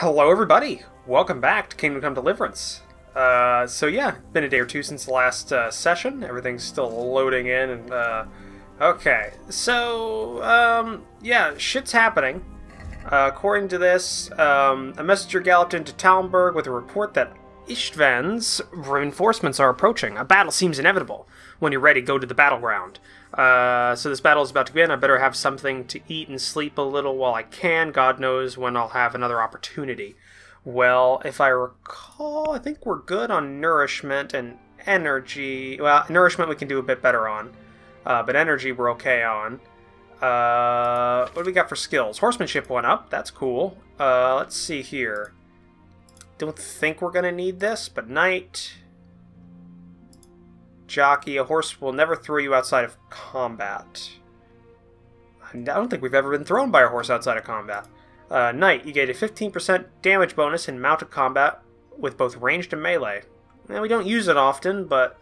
Hello, everybody. Welcome back to Kingdom Come Deliverance. Uh, so yeah, been a day or two since the last uh, session. Everything's still loading in, and uh, okay. So um, yeah, shit's happening. Uh, according to this, um, a messenger galloped into Talmberg with a report that Istvan's reinforcements are approaching. A battle seems inevitable. When you're ready, go to the battleground. Uh, so this battle is about to begin. I better have something to eat and sleep a little while I can. God knows when I'll have another opportunity. Well, if I recall, I think we're good on nourishment and energy. Well, nourishment we can do a bit better on, uh, but energy we're okay on. Uh, what do we got for skills? Horsemanship went up. That's cool. Uh, let's see here. Don't think we're gonna need this, but knight, jockey, a horse will never throw you outside of combat. I don't think we've ever been thrown by a horse outside of combat. Uh, knight, you get a 15% damage bonus in mounted combat with both ranged and melee. Now, we don't use it often, but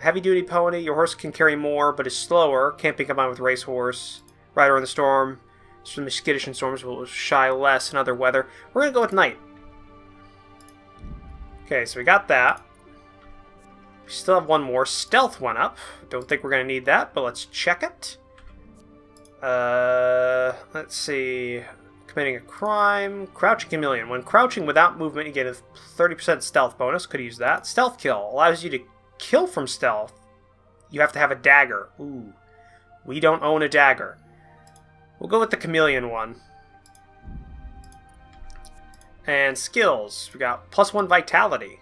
heavy duty pony, your horse can carry more but is slower, can't be combined with racehorse. Rider in the storm, some skittish in storms will shy less in other weather. We're gonna go with knight. Okay, so we got that. We still have one more. Stealth one up. Don't think we're going to need that, but let's check it. Uh, let's see. Committing a crime. Crouching chameleon. When crouching without movement, you get a 30% stealth bonus. Could use that. Stealth kill allows you to kill from stealth. You have to have a dagger. Ooh. We don't own a dagger. We'll go with the chameleon one. And skills. We got plus one vitality.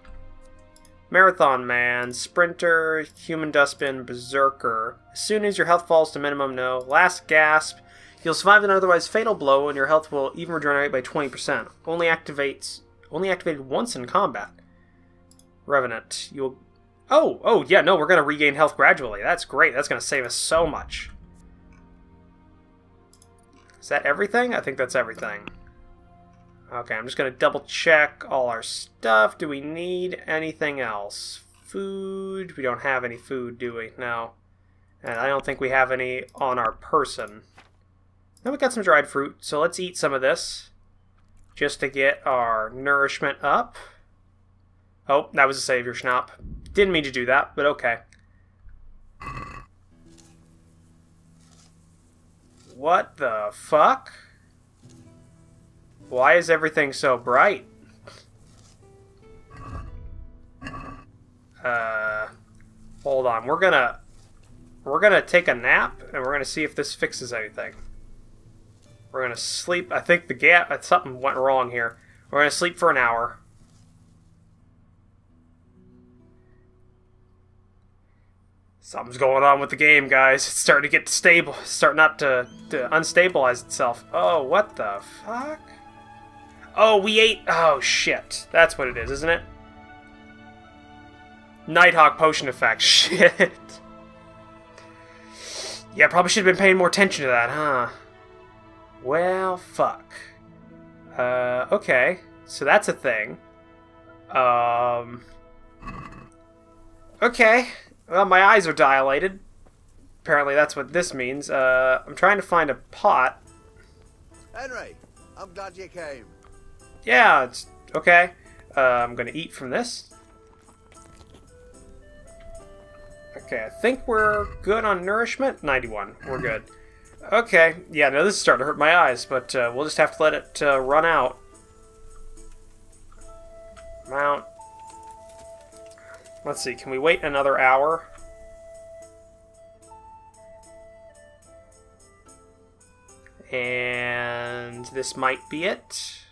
Marathon Man, Sprinter, Human Dustbin, Berserker. As soon as your health falls to minimum, no. Last Gasp. You'll survive an otherwise fatal blow, and your health will even regenerate by 20%. Only activates only activated once in combat. Revenant. You'll Oh, oh yeah, no, we're gonna regain health gradually. That's great. That's gonna save us so much. Is that everything? I think that's everything. Okay, I'm just going to double check all our stuff. Do we need anything else? Food? We don't have any food, do we? No. And I don't think we have any on our person. Then we got some dried fruit, so let's eat some of this. Just to get our nourishment up. Oh, that was a savior schnapp. Didn't mean to do that, but okay. What the fuck? Why is everything so bright? Uh, hold on. We're gonna we're gonna take a nap and we're gonna see if this fixes anything. We're gonna sleep. I think the gap uh, something went wrong here. We're gonna sleep for an hour. Something's going on with the game, guys. It's starting to get stable, starting not to, to unstabilize itself. Oh, what the fuck? Oh, we ate... Oh, shit. That's what it is, isn't it? Nighthawk potion effect. Shit. Yeah, probably should have been paying more attention to that, huh? Well, fuck. Uh, okay. So that's a thing. Um... Okay. Well, my eyes are dilated. Apparently that's what this means. Uh, I'm trying to find a pot. Henry, I'm glad you came. Yeah, it's okay. Uh, I'm gonna eat from this. Okay, I think we're good on nourishment. 91. We're good. Okay, yeah, no, this is starting to hurt my eyes, but uh, we'll just have to let it uh, run out. Mount. Let's see, can we wait another hour? And this might be it.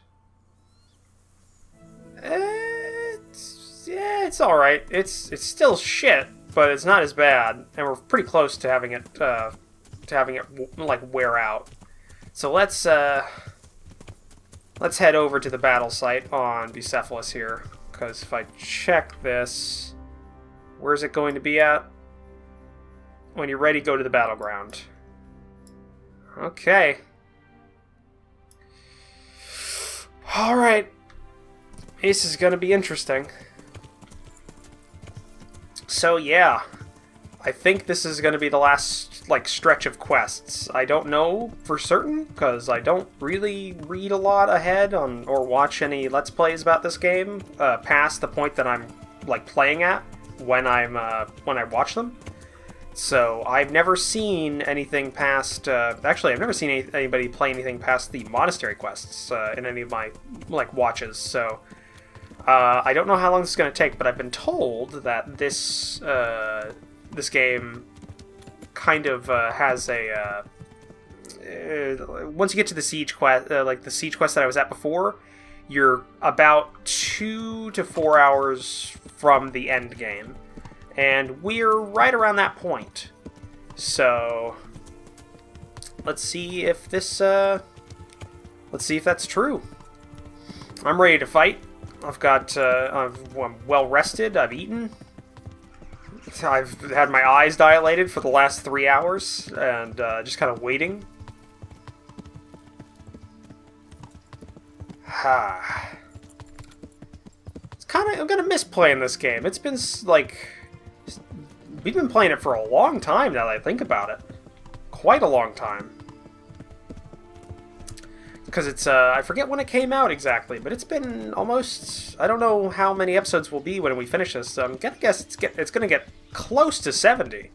It's all right. It's it's still shit, but it's not as bad, and we're pretty close to having it uh, to having it like wear out. So let's uh, let's head over to the battle site on Bucephalus here, because if I check this, where's it going to be at? When you're ready, go to the battleground. Okay. All right. This is going to be interesting. So, yeah. I think this is going to be the last like stretch of quests. I don't know for certain because I don't really read a lot ahead on or watch any let's plays about this game uh, past the point that I'm like playing at when I'm uh, when I watch them. So I've never seen anything past. Uh, actually, I've never seen any, anybody play anything past the monastery quests uh, in any of my like watches. So uh, I don't know how long this is going to take, but I've been told that this uh, this game kind of uh, has a. Uh, uh, once you get to the siege quest, uh, like the siege quest that I was at before, you're about two to four hours from the end game, and we're right around that point. So let's see if this. Let's see if that's true. I'm ready to fight. I've got. Uh, I've, I'm well rested. I've eaten. I've had my eyes dilated for the last three hours and uh, just kind of waiting. Ha. it's kind of. I'm gonna miss playing this game. It's been like. We've been playing it for a long time now that I think about it. Quite a long time. Because it's, uh, I forget when it came out exactly, but it's been almost, I don't know how many episodes will be when we finish this. So I'm gonna guess it's, get, it's gonna get close to 70.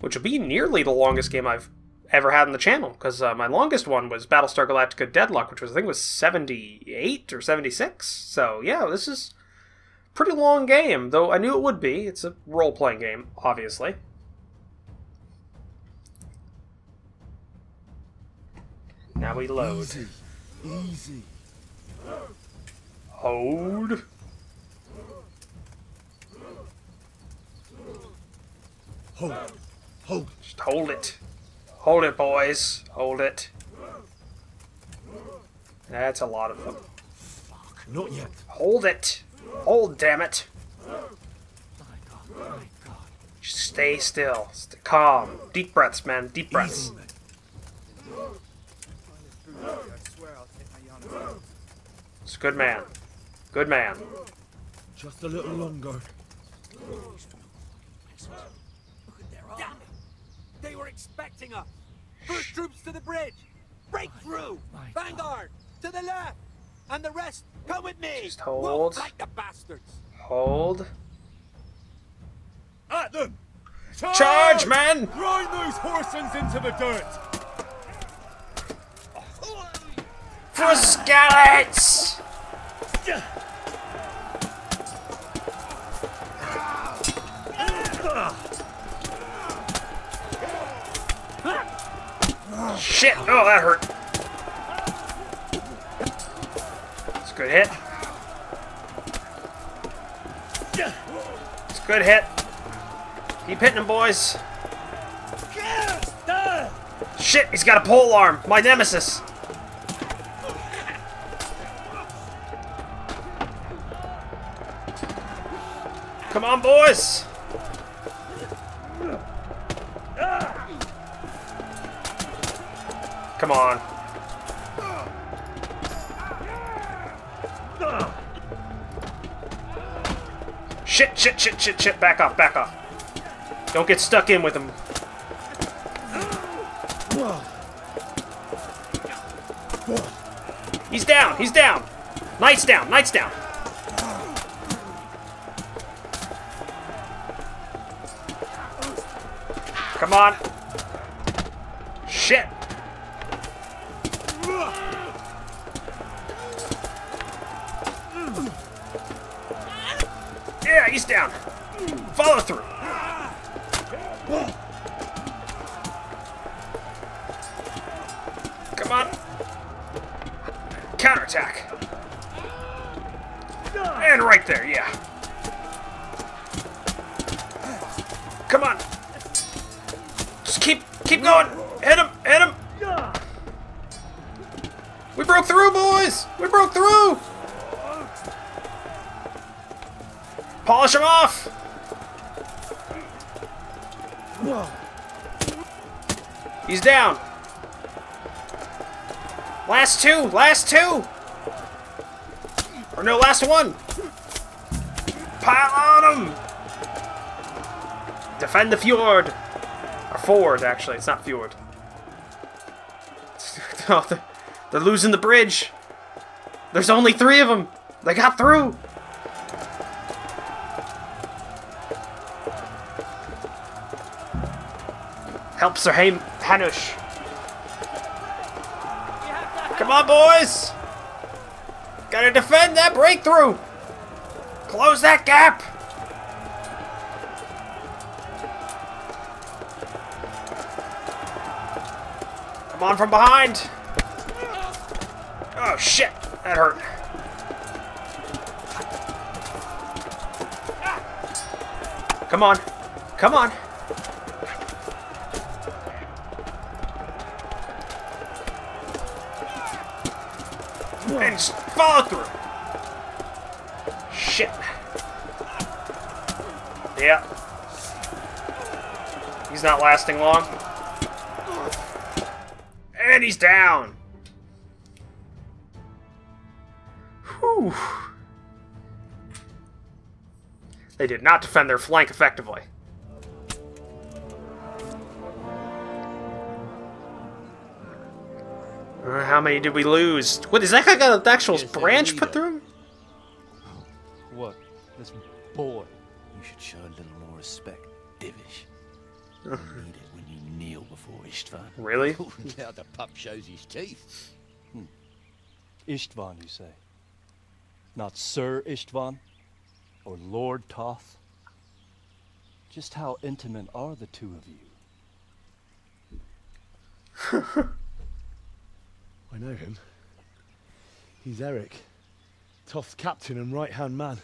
Which will be nearly the longest game I've ever had on the channel. Because uh, my longest one was Battlestar Galactica Deadlock, which was, I think was 78 or 76. So yeah, this is pretty long game, though I knew it would be. It's a role-playing game, obviously. Now we load. Easy. Easy. Hold. Hold. Hold. Just hold it. Hold it, boys. Hold it. That's a lot of them. Not yet. Hold it. Hold, damn it. Just stay still. Stay calm. Deep breaths, man. Deep breaths. Easy. It's a good man. Good man. Just a little longer. Damn it! They were expecting us! Push troops to the bridge! Break through! Vanguard! To the left! And the rest, come with me! Just We'll hold. flank the bastards! Hold. At them! Charge, man! Grind those horsens into the dirt! For Skalitz! Shit! Oh, that hurt. It's a good hit. It's a good hit. Keep hitting him, boys. Shit, he's got a pole arm. My nemesis. Come on, boys. Come on. Shit, shit, shit, shit, shit. Back off, back off. Don't get stuck in with them. He's down, he's down. Knight's down, knight's down. Come on. He's down. Last two, last two. Or no, last one. Pile on him. Defend the fjord! Or ford, actually. It's not fjord. oh, they're, they're losing the bridge! There's only three of them! They got through! Help Sir Ham Hanush. Come on, boys! Gotta defend that breakthrough! Close that gap! Come on from behind! Oh shit, that hurt. Come on, come on. Follow through. Shit. Yeah. He's not lasting long. And he's down. Whew. They did not defend their flank effectively. How many did we lose? What is that guy got an actual Yes, branch put through him? What? This boy. You should show a little more respect, Divish. You need it when you kneel before Istvan. Really? now the pup shows his teeth. Hmm. Istvan, you say? Not Sir Istvan? Or Lord Toth? Just how intimate are the two of you? I know him. He's Eric. Toth's captain and right-hand man.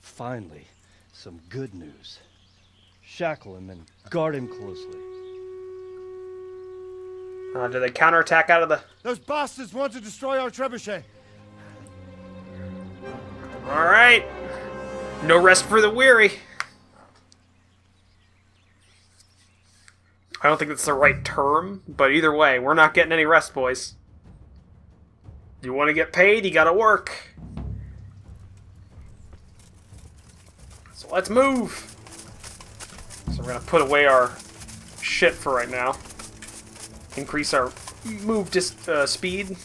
Finally, some good news. Shackle him and guard him closely. Uh, do they counterattack out of the... Those bastards want to destroy our trebuchet. Alright. No rest for the weary. I don't think that's the right term, but either way, we're not getting any rest, boys. You want to get paid, you gotta work. So let's move. So we're gonna put away our shit for right now. Increase our move dis- uh, speed.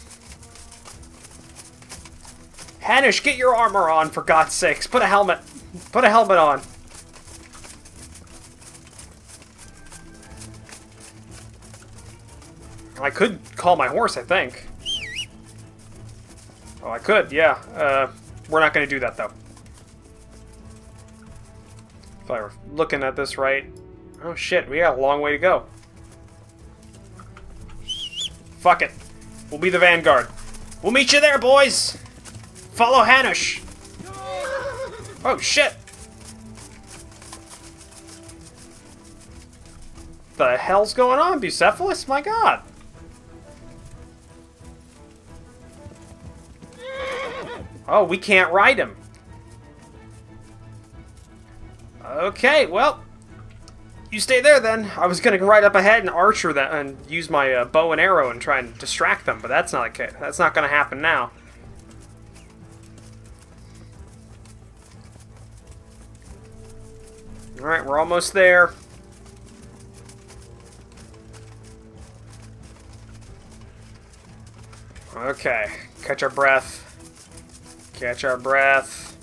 Hanish, get your armor on, for God's sakes. Put a helmet. Put a helmet on. I could call my horse, I think. Oh, I could, yeah. Uh, we're not going to do that, though. If I were looking at this right... Oh, shit, we got a long way to go. Fuck it. We'll be the vanguard. We'll meet you there, boys! Follow Hanush! Oh, shit! The hell's going on, Bucephalus? My god! Oh, we can't ride him. Okay, well, you stay there then. I was gonna ride up ahead and archer that and use my uh, bow and arrow and try and distract them, but that's not okay. That's not gonna happen now. All right, we're almost there. Okay, catch our breath. Catch our breath.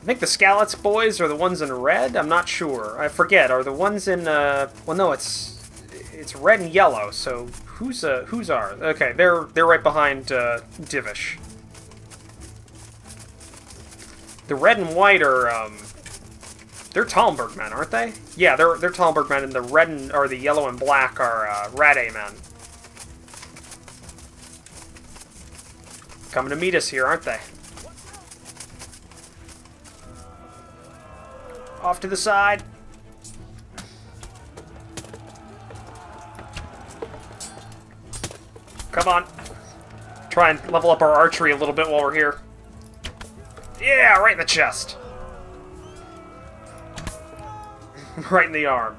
I think the Skalitz boys are the ones in red. I'm not sure. I forget. Are the ones in? Uh, well, no, it's it's red and yellow. So who's uh who's are? Okay, they're they're right behind uh, Divish. The red and white are um, they're Talmberg men, aren't they? Yeah, they're they're Talmberg men, and the red and or the yellow and black are uh, Rattay men. Coming to meet us here, aren't they? Off to the side. Come on. Try and level up our archery a little bit while we're here. Yeah, right in the chest. right in the arm.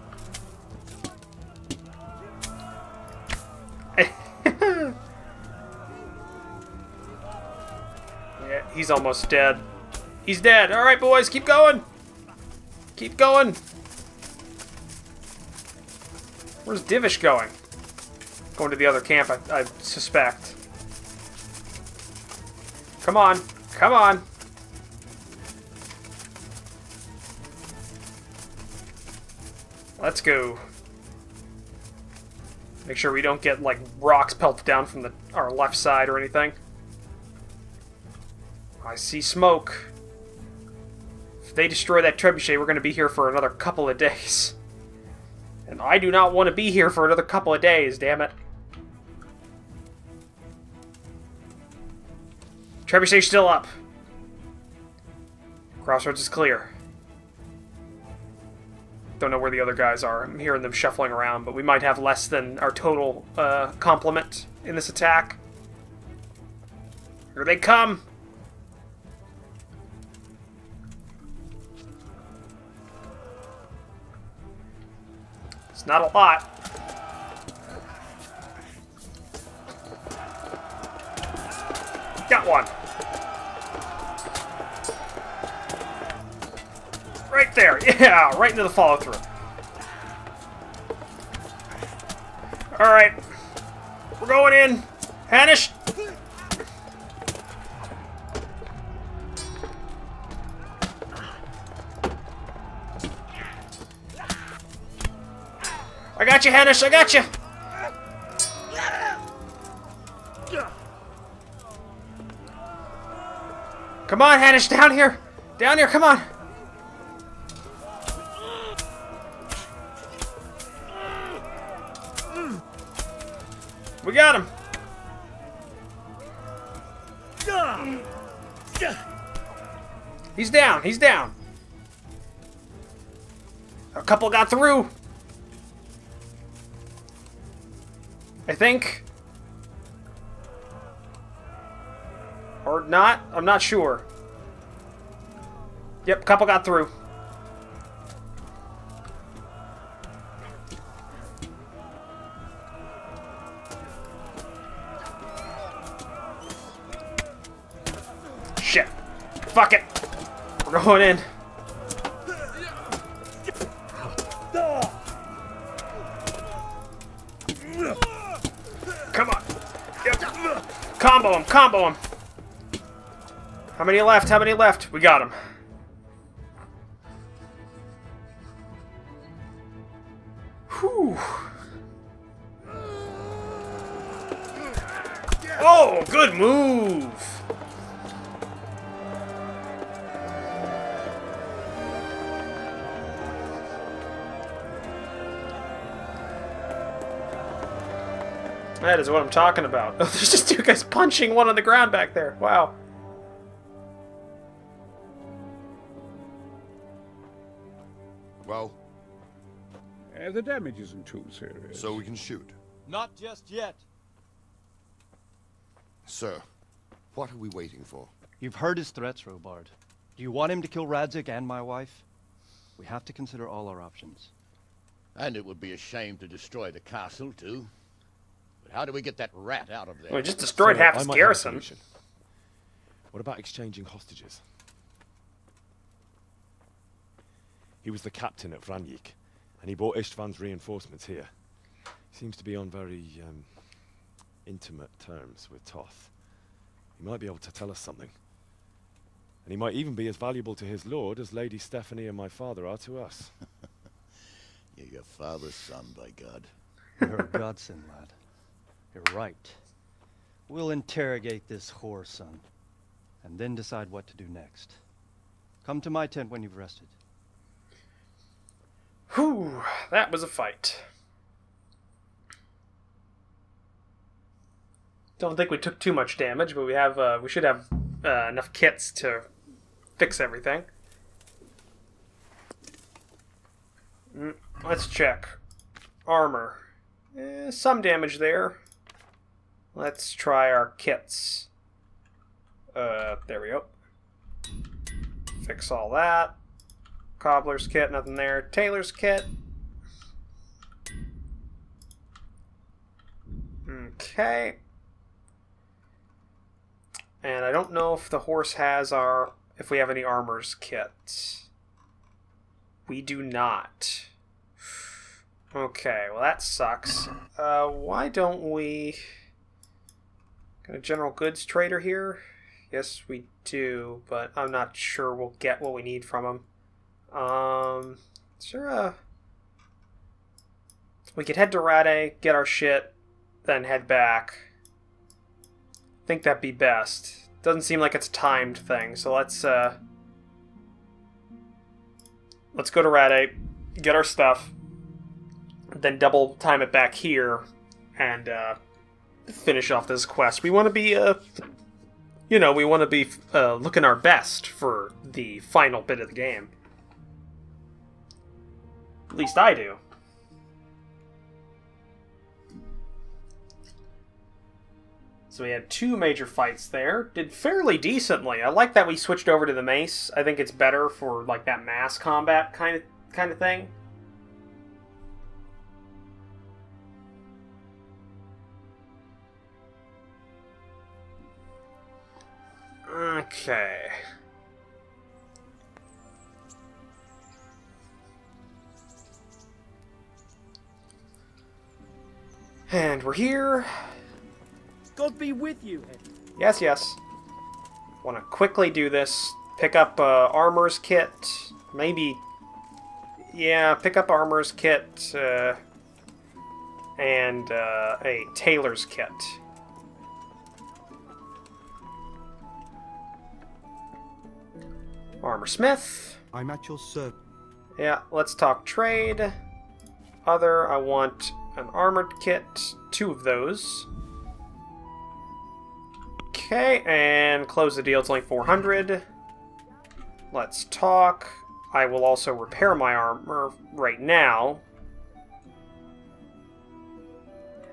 He's almost dead. He's dead. All right, boys, keep going. Keep going. Where's Divish going? Going to the other camp, I, I suspect. Come on. Come on. Let's go. Make sure we don't get, like, rocks pelted down from the our left side or anything. I see smoke. If they destroy that trebuchet, we're going to be here for another couple of days. And I do not want to be here for another couple of days, damn it. Trebuchet still up. Crossroads is clear. Don't know where the other guys are. I'm hearing them shuffling around, but we might have less than our total uh, complement in this attack. Here they come! Not a lot. Got one. Right there. Yeah, right into the follow through. Alright. We're going in. Hanish. Got you, Hanish. I got you. Come on, Hanish, down here. Down here, come on. We got him. He's down. He's down. A couple got through. I think. Or not? I'm not sure. Yep, couple got through. Shit. Fuck it. We're going in. Combo him. How many left? How many left? We got him. That is what I'm talking about. Oh, there's just two guys punching one on the ground back there. Wow. Well, Uh, the damage isn't too serious. so we can shoot. Not just yet. Sir, what are we waiting for? You've heard his threats, Robard. Do you want him to kill Radzig and my wife? We have to consider all our options. And it would be a shame to destroy the castle, too. But how do we get that rat out of there? We just destroyed Sir, half I his might have a garrison. What about exchanging hostages? He was the captain at Vranyik, and he brought Istvan's reinforcements here. He seems to be on very um, intimate terms with Toth. He might be able to tell us something. And he might even be as valuable to his lord as Lady Stephanie and my father are to us. You're your father's son, by God. You're a godsend, lad. You're right. We'll interrogate this whore son, and then decide what to do next. Come to my tent when you've rested. Whew, that was a fight. Don't think we took too much damage, but we have uh, we should have uh, enough kits to fix everything. Mm, let's check. Armor. Eh, some damage there. Let's try our kits. Uh, there we go. Fix all that. Cobbler's kit, nothing there. Tailor's kit. Okay. And I don't know if the horse has our if we have any armor's kit. We do not. Okay, well that sucks. Uh, why don't we... Got a general goods trader here? Yes, we do, but I'm not sure we'll get what we need from him. Um, is there a... We could head to Rattay, get our shit, then head back. I think that'd be best. Doesn't seem like it's a timed thing, so let's, uh... Let's go to Rattay, get our stuff, then double time it back here, and, uh, finish off this quest. We want to be, uh... You know, we want to be uh, looking our best for the final bit of the game. At least I do. So we had two major fights there. Did fairly decently. I like that we switched over to the mace. I think it's better for like that mass combat kind of kind of thing. Okay. And we're here. God be with you, Yes, yes. Want to quickly do this. Pick up uh, armor's kit. Maybe. Yeah, pick up armor's kit. Uh, and uh, a tailor's kit. Armor Smith. I'm at your service. Yeah, let's talk trade. Other, I want an armored kit. Two of those. Okay, and close the deal. It's only 400. Let's talk. I will also repair my armor right now.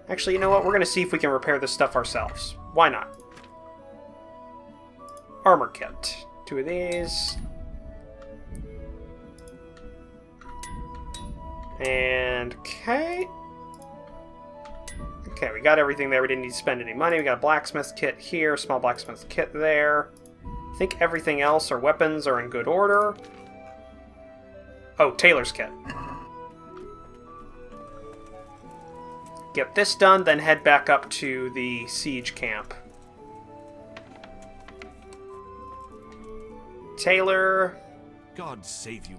Actually, you know what? We're going to see if we can repair this stuff ourselves. Why not? Armor kit. Two of these. And, okay. Okay, we got everything there. We didn't need to spend any money. We got a blacksmith kit here, small blacksmith kit there. I think everything else, our weapons, are in good order. Oh, tailor's kit. Get this done, then head back up to the siege camp. Tailor. God save you.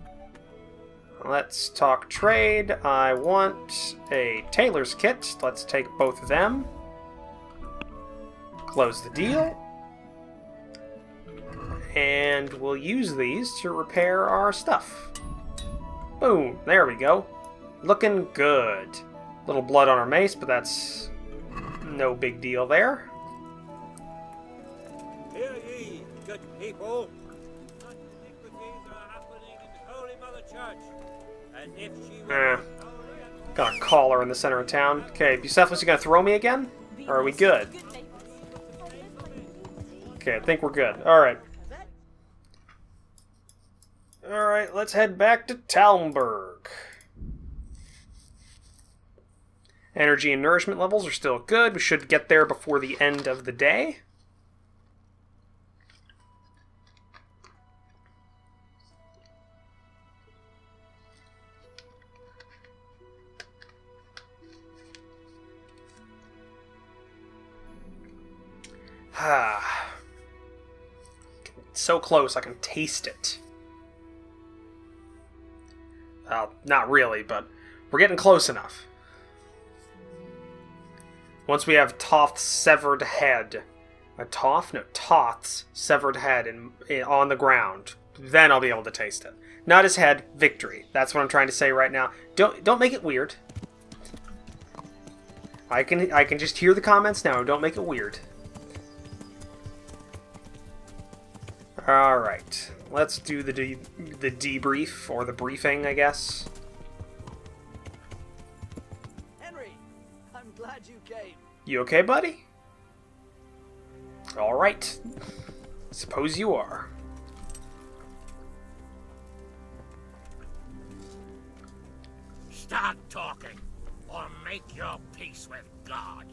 Let's talk trade. I want a tailor's kit. Let's take both of them. Close the deal. And we'll use these to repair our stuff. Boom. There we go. Looking good. Little blood on our mace, but that's no big deal there. Hear ye, good people. Eh. Got a collar in the center of town. Okay, Bucephalus, you gonna throw me again? Or are we good? Okay, I think we're good. Alright. Alright, let's head back to Talmberg. Energy and nourishment levels are still good. We should get there before the end of the day. Ah. so close, I can taste it. Well, not really, but we're getting close enough. Once we have Toth's severed head, a Toth? No, Toth's severed head in, in, on the ground, then I'll be able to taste it. Not his head, victory. That's what I'm trying to say right now. Don't don't make it weird. I can I can just hear the comments now. Don't make it weird. All right, let's do the de- the debrief or the briefing, I guess. Henry, I'm glad you came. You okay, buddy? All right. Suppose you are. Start talking, or make your peace with God.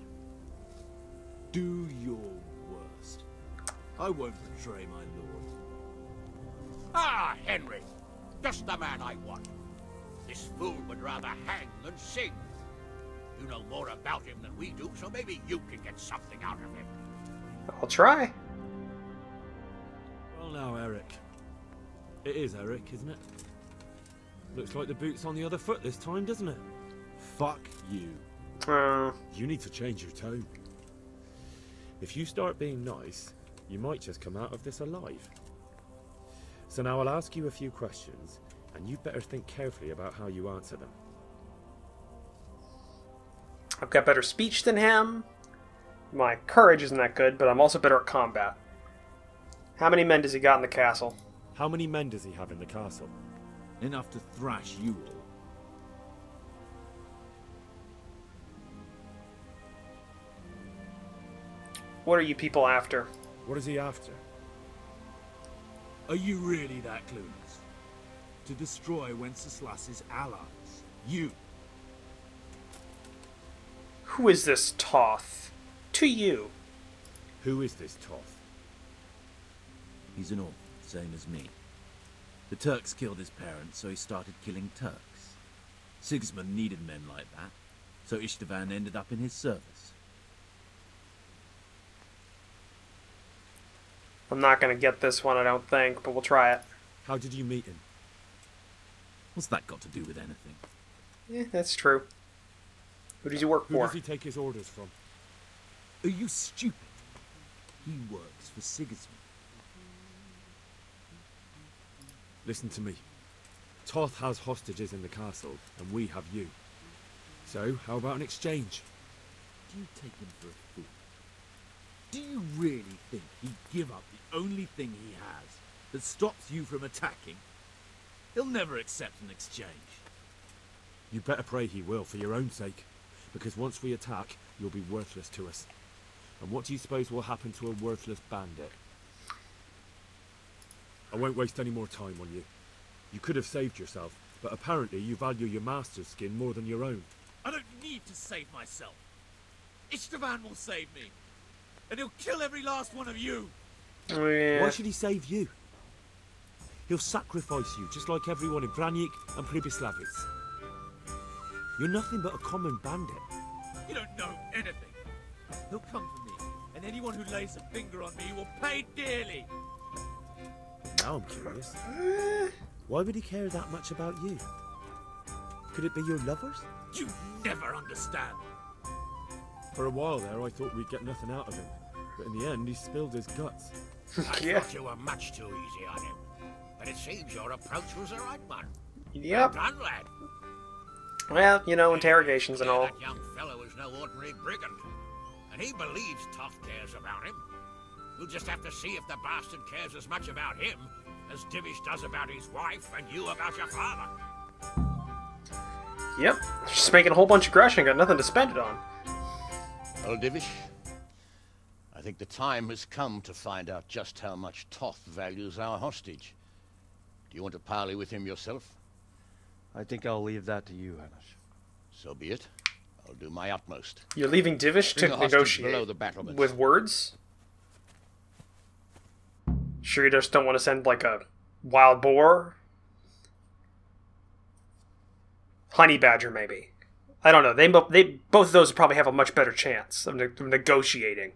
Do your worst. I won't betray my lord. Ah, Henry, Just the man I want. This fool would rather hang than sing. You know more about him than we do, so maybe you can get something out of him. I'll try. Well now, Eric. It is Eric, isn't it? Looks like the boot's on the other foot this time, doesn't it? Fuck you. Uh, You need to change your tone. If you start being nice, you might just come out of this alive. So now I'll ask you a few questions, and you'd better think carefully about how you answer them. I've got better speech than him. My courage isn't that good, but I'm also better at combat. How many men does he got in the castle? How many men does he have in the castle? Enough to thrash you all. What are you people after? What is he after? Are you really that clueless? To destroy Wenceslas's allies. You. Who is this Toth? To you. Who is this Toth? He's an orphan, same as me. The Turks killed his parents, so he started killing Turks. Sigismund needed men like that, so Istvan ended up in his service. I'm not gonna get this one, I don't think, but we'll try it. How did you meet him? What's that got to do with anything? Yeah, that's true. Who does he work Who for? does he take his orders from? Are you stupid? He works for Sigismund. Listen to me. Toth has hostages in the castle, and we have you. So, how about an exchange? Do you take him for a? Do you really think he'd give up the only thing he has that stops you from attacking? He'll never accept an exchange. You better pray he will, for your own sake. Because once we attack, you'll be worthless to us. And what do you suppose will happen to a worthless bandit? I won't waste any more time on you. You could have saved yourself, but apparently you value your master's skin more than your own. I don't need to save myself. Istvan will save me. And he'll kill every last one of you. Oh, yeah. Why should he save you? He'll sacrifice you, just like everyone in Vranyik and Pribyslavitz. You're nothing but a common bandit. You don't know anything. He'll come for me, and anyone who lays a finger on me will pay dearly. Now I'm curious. Why would he care that much about you? Could it be your lovers? You never understand. For a while there, I thought we'd get nothing out of him. But in the end, he spilled his guts. I Yeah. thought you were much too easy on him. But it seems your approach was the right one. Yep. Well done, lad. Well, you know, interrogations and all. That young fellow is no ordinary brigand. And he believes Toth cares about him. We'll just have to see if the bastard cares as much about him as Divish does about his wife and you about your father. Yep. Just making a whole bunch of groschen, got nothing to spend it on. Well, Divish, I think the time has come to find out just how much Toth values our hostage. Do you want to parley with him yourself? I think I'll leave that to you, Hamish. So be it. I'll do my utmost. You're leaving Divish to Bring below negotiate the with words? Sure, you just don't want to send like a wild boar? Honey badger, maybe. I don't know. They they both of those probably have a much better chance of, ne- of negotiating.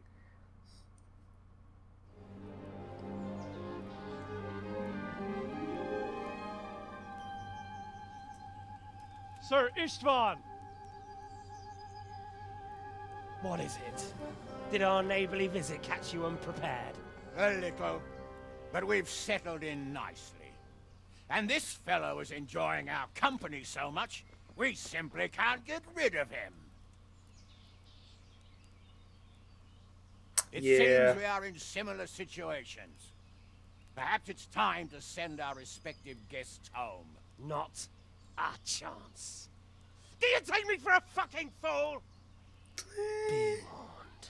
Sir Istvan! What is it? Did our neighborly visit catch you unprepared? A little, but we've settled in nicely. And this fellow is enjoying our company so much, we simply can't get rid of him. It Yeah. seems we are in similar situations. Perhaps it's time to send our respective guests home. Not a chance. Do you take me for a fucking fool? Be warned.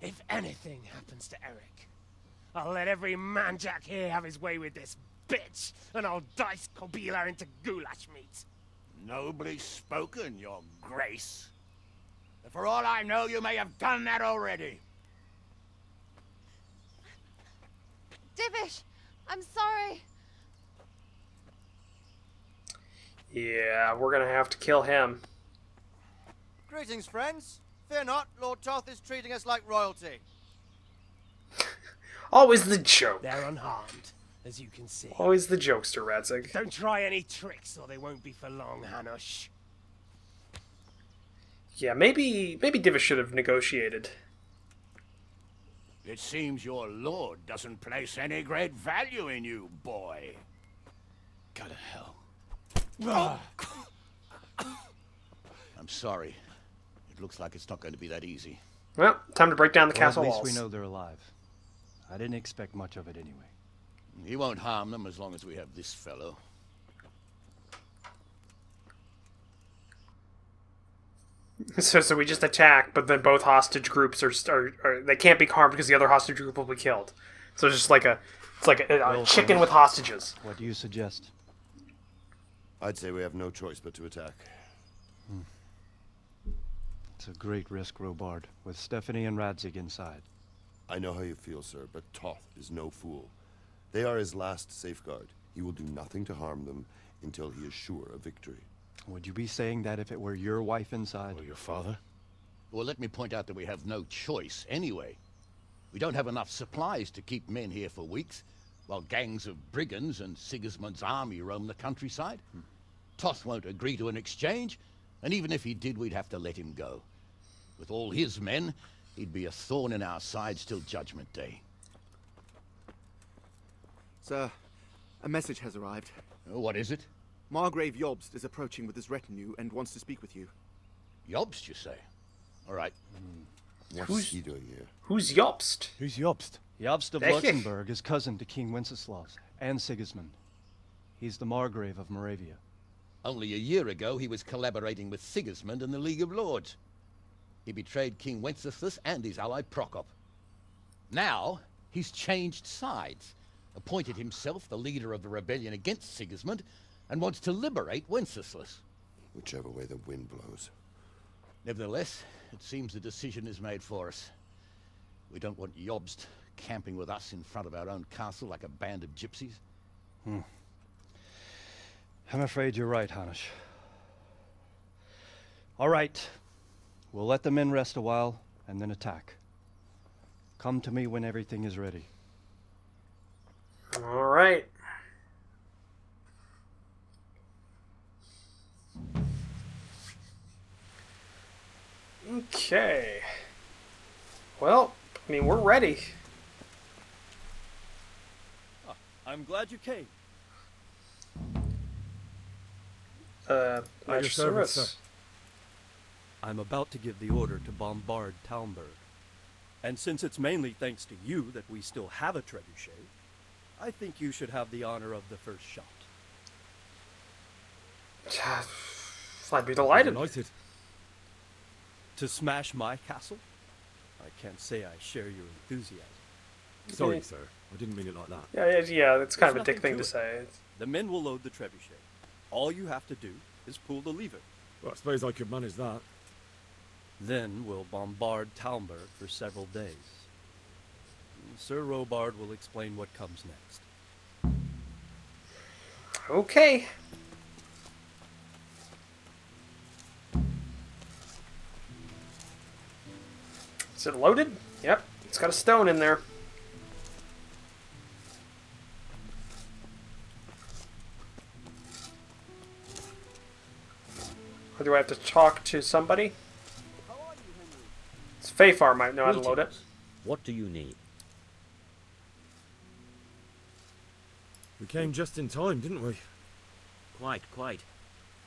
If anything happens to Eric, I'll let every manjack here have his way with this bitch, and I'll dice Kobyla into goulash meat. Nobly spoken, your grace. But for all I know, you may have done that already. Divish, I'm sorry. Yeah, we're gonna have to kill him. Greetings, friends. Fear not, Lord Toth is treating us like royalty. Always the joke. They're unharmed, as you can see. Always the jokester, Radzig. Don't try any tricks, or they won't be for long, Hanush. Yeah, maybe maybe Divish should have negotiated. It seems your lord doesn't place any great value in you, boy. Go to hell. Ah. I'm sorry. It looks like it's not going to be that easy. Well, time to break down the Well, castle at least walls. we know they're alive. I didn't expect much of it anyway. He won't harm them as long as we have this fellow. So, so we just attack, but then both hostage groups are, are, are they can't be harmed because the other hostage group will be killed. So it's just like a it's like a, a Well, chicken with hostages. What do you suggest? I'd say we have no choice but to attack. Hmm. It's a great risk, Robard, with Stephanie and Radzig inside. I know how you feel, sir, but Toth is no fool. They are his last safeguard. He will do nothing to harm them until he is sure of victory. Would you be saying that if it were your wife inside? Or your father? Well, let me point out that we have no choice anyway. We don't have enough supplies to keep men here for weeks, while gangs of brigands and Sigismund's army roam the countryside. Toth won't agree to an exchange, and even if he did, we'd have to let him go. With all his men, he'd be a thorn in our sides till Judgment Day. Sir, a message has arrived. Oh, what is it? Margrave Jobst is approaching with his retinue and wants to speak with you. Jobst, you say? All right. Hmm, what's Who's- he doing here? Who's Jobst? Who's Jobst? Jobst of Luxembourg is cousin to King Wenceslaus and Sigismund. He's the Margrave of Moravia. Only a year ago, he was collaborating with Sigismund and the League of Lords. He betrayed King Wenceslas and his ally Prokop. Now, he's changed sides, appointed himself the leader of the rebellion against Sigismund, and wants to liberate Wenceslas. Whichever way the wind blows. Nevertheless, it seems the decision is made for us. We don't want Jobst camping with us in front of our own castle like a band of gypsies. Hmm. I'm afraid you're right, Hanush. All right. We'll let the men rest a while and then attack. Come to me when everything is ready. All right. Okay. Well, I mean, we're ready. I'm glad you came. Uh, At at your your service, service. sir. I'm about to give the order to bombard Talmberg. And since it's mainly thanks to you that we still have a trebuchet, I think you should have the honor of the first shot. I'd be delighted. Delighted. To smash my castle? I can't say I share your enthusiasm. Sorry, sir. I didn't mean it like that. Yeah, yeah, yeah it's kind There's of a dick thing to it. say. The men will load the trebuchet. All you have to do is pull the lever. Well, I suppose I could manage that. Then we'll bombard Talmberg for several days. Sir Robard will explain what comes next. Okay. Is it loaded? Yep. It's got a stone in there. Or do I have to talk to somebody? It's Fafar might know how to load it. What do you need? We came just in time, didn't we? Quite, quite.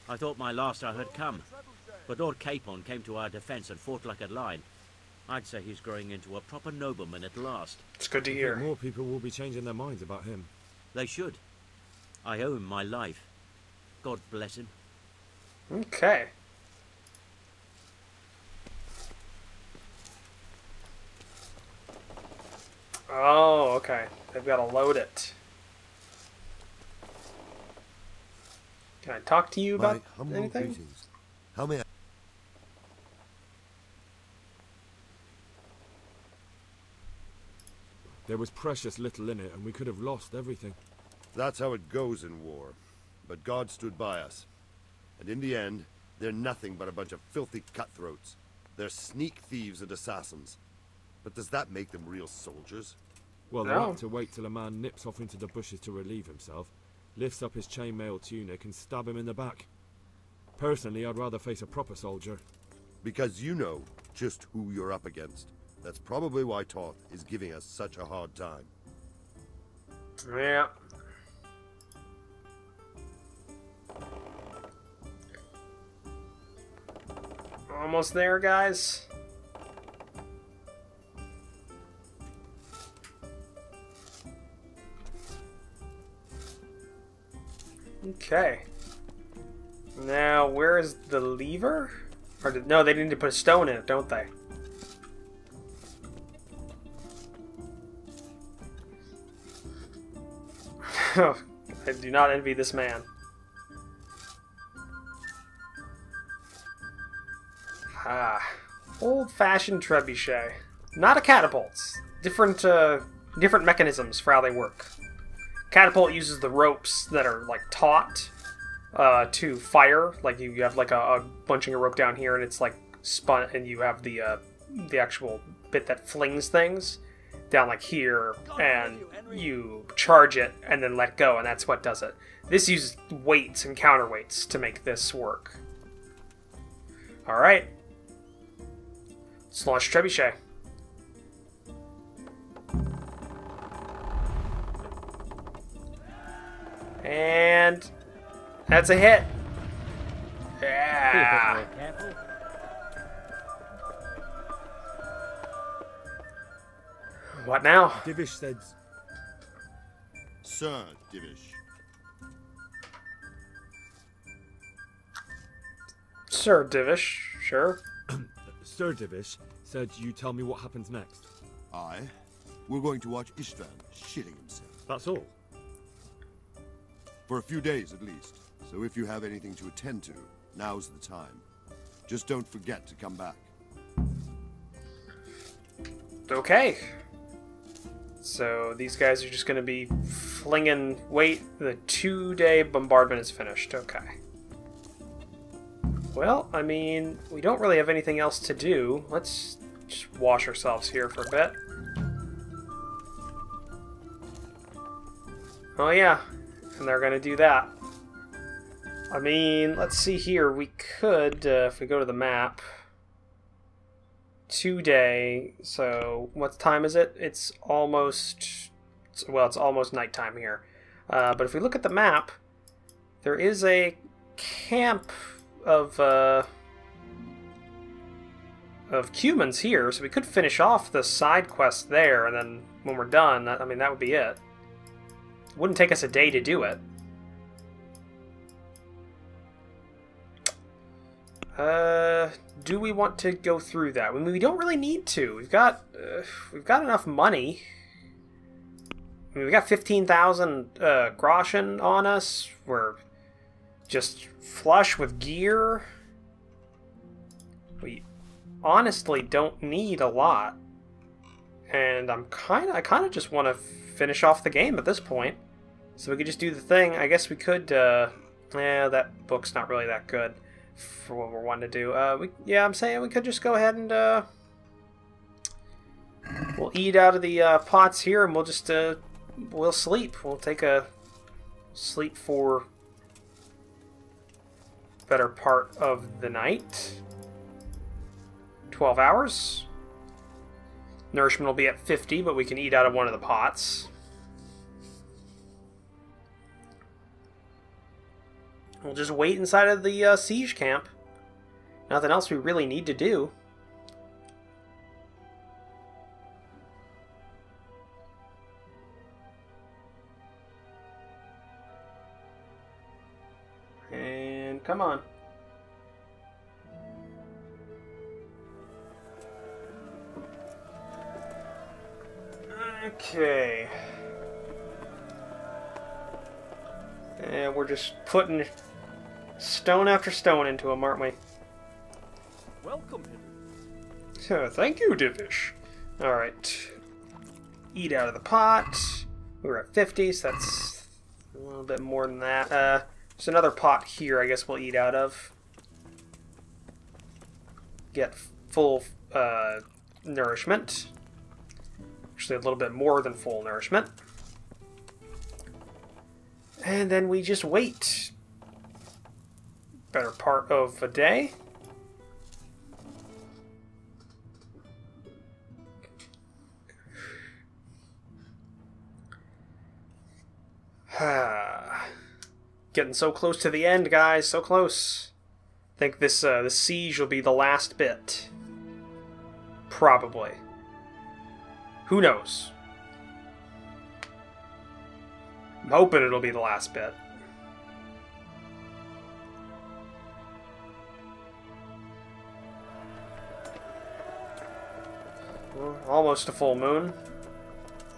I thought my last hour had come. But Lord Capon came to our defence and fought like a lion. I'd say he's growing into a proper nobleman at last. It's good to hear. More people will be changing their minds about him. They should. I owe him my life. God bless him. Okay. Oh, okay. They've got to load it. Can I talk to you My about anything? greetings. How may I? There was precious little in it, and we could have lost everything. That's how it goes in war. But God stood by us. And in the end, they're nothing but a bunch of filthy cutthroats. They're sneak thieves and assassins. But does that make them real soldiers? Well, they're No. apt to wait till a man nips off into the bushes to relieve himself, lifts up his chainmail tunic, and stab him in the back. Personally, I'd rather face a proper soldier. Because you know just who you're up against. That's probably why Toth is giving us such a hard time. Yeah. Almost there, guys. Okay. Now, where is the lever? Or did, no, they need to put a stone in it, don't they? I do not envy this man. Old-fashioned trebuchet. Not a catapult. Different, uh, different mechanisms for how they work. Catapult uses the ropes that are like taut uh, to fire. Like you, have like a, a bunching a rope down here, and it's like spun, and you have the uh, the actual bit that flings things down like here, and you charge it and then let go, and that's what does it. This uses weights and counterweights to make this work. All right, let's launch trebuchet. And that's a hit. Yeah. What now? Divish said. Sir Divish. Sir Divish, sure. Sir Divish said you tell me what happens next. I. We're going to watch Istvan shitting himself. That's all. For a few days at least. So if you have anything to attend to, now's the time. Just don't forget to come back. Okay. So these guys are just going to be flinging. Wait, the two day bombardment is finished. Okay. Well, I mean, we don't really have anything else to do. Let's just wash ourselves here for a bit. Oh, yeah. And they're to do that. I mean, let's see here. We could, uh, if we go to the map today. So what time is it? It's almost well, it's almost nighttime here. Uh, but if we look at the map, there is a camp of uh, of Cumans here, so we could finish off the side quest there, and then when we're done, I mean that would be it. It wouldn't take us a day to do it. Uh, do we want to go through that? I mean, we don't really need to. We've got uh, we've got enough money. I mean, we got fifteen thousand uh, groschen on us. We're just flush with gear. We honestly don't need a lot, and I'm kind of I kind of just want to finish off the game at this point. So we could just do the thing. I guess we could. Uh, yeah, that book's not really that good for what we're wanting to do. Uh, we, yeah, I'm saying we could just go ahead and uh, we'll eat out of the uh, pots here, and we'll just uh, we'll sleep. We'll take a sleep for better part of the night. Twelve hours. Nourishment will be at 50, but we can eat out of one of the pots. We'll just wait inside of the uh, siege camp. Nothing else we really need to do. Come on. Okay. And we're just putting stone after stone into them, aren't we? Welcome, So, thank you, Divish. Alright. Eat out of the pot. We were at 50, so that's a little bit more than that. Uh, There's another pot here I guess we'll eat out of. Get full uh, nourishment. Actually, a little bit more than full nourishment. And then we just wait. Better part of a day. Getting so close to the end, guys. So close. I think this uh, the siege will be the last bit. Probably. Who knows? I'm hoping it'll be the last bit. Almost a full moon.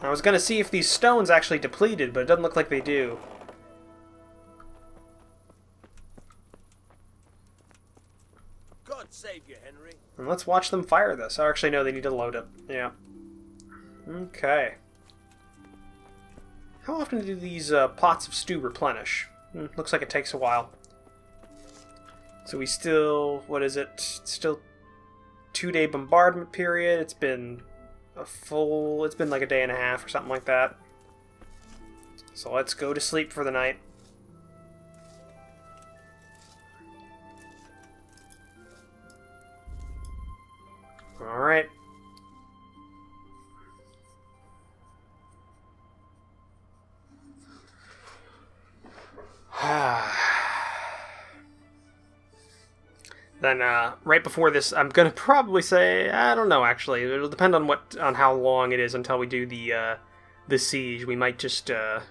I was gonna see if these stones actually depleted, but it doesn't look like they do. Save you, Henry. And let's watch them fire this. I actually know they need to load it. Yeah. Okay. How often do these uh, pots of stew replenish? Hmm, looks like it takes a while. So we still, what is it? Still two day bombardment period. It's been a full, it's been like a day and a half or something like that. So let's go to sleep for the night. Uh, right before this, I'm gonna probably say I don't know. Actually, it'll depend on what on how long it is until we do the uh, the siege. We might just uh,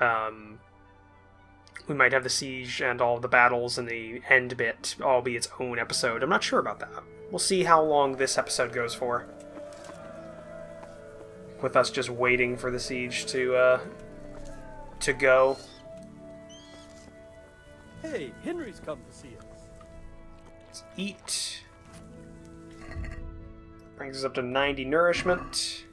um, we might have the siege and all the battles and the end bit all be its own episode. I'm not sure about that. We'll see how long this episode goes for. With us just waiting for the siege to uh, to go. Hey, Henry's come to see us. Let's eat. Brings us up to 90 nourishment.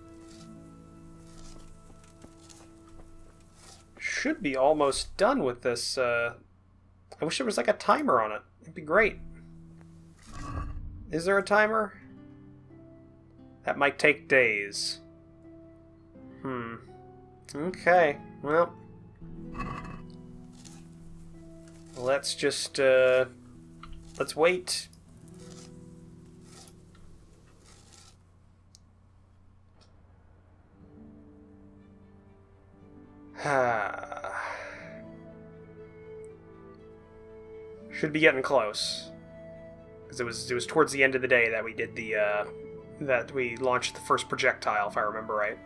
Should be almost done with this. Uh, I wish there was like a timer on it. It'd be great. Is there a timer? That might take days. Hmm. Okay. Well. Let's just, uh... Let's wait. Should be getting close. Because it was it was towards the end of the day that we did the uh, that we launched the first projectile, if I remember right.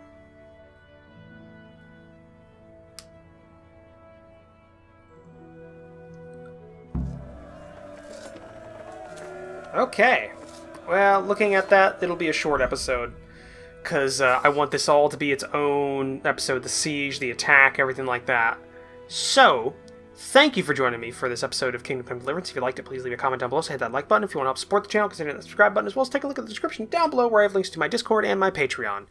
Okay. Well, looking at that, it'll be a short episode. Because uh, I want this all to be its own episode the siege, the attack, everything like that. So, thank you for joining me for this episode of Kingdom Come Deliverance. If you liked it, please leave a comment down below. So hit that like button. If you want to help support the channel, consider that subscribe button, as well as take a look at the description down below where I have links to my Discord and my Patreon.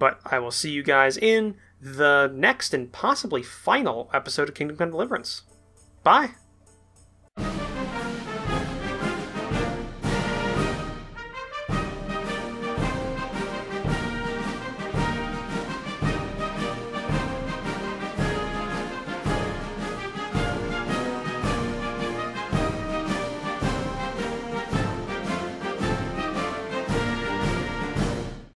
But I will see you guys in the next and possibly final episode of Kingdom Come Deliverance. Bye!